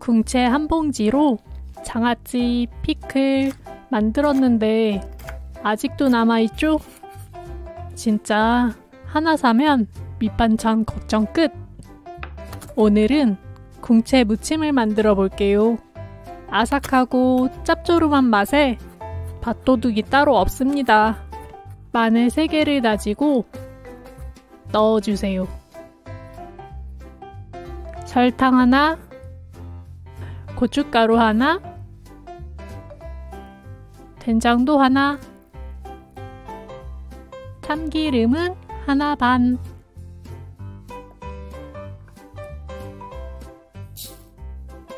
궁채 한 봉지로 장아찌, 피클 만들었는데 아직도 남아있죠? 진짜 하나 사면 밑반찬 걱정 끝! 오늘은 궁채 무침을 만들어 볼게요. 아삭하고 짭조름한 맛에 밥도둑이 따로 없습니다. 마늘 3개를 다지고 넣어주세요. 설탕 하나, 고춧가루 하나, 된장도 하나, 참기름은 하나 반,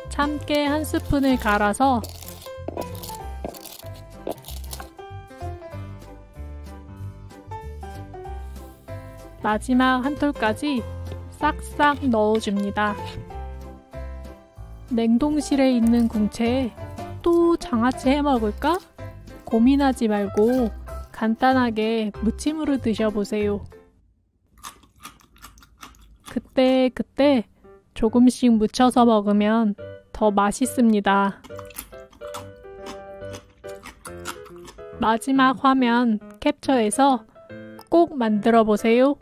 참깨 한 스푼을 갈아서 마지막 한 톨까지 싹싹 넣어줍니다. 냉동실에 있는 궁채에 또 장아찌 해 먹을까? 고민하지 말고 간단하게 무침으로 드셔보세요. 그때 그때 조금씩 묻혀서 먹으면 더 맛있습니다. 마지막 화면 캡처해서 꼭 만들어 보세요.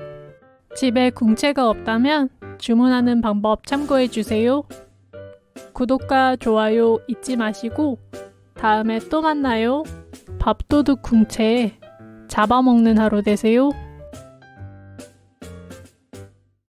집에 궁채가 없다면 주문하는 방법 참고해 주세요. 구독과 좋아요 잊지 마시고 다음에 또 만나요. 밥도둑 궁채 잡아먹는 하루 되세요.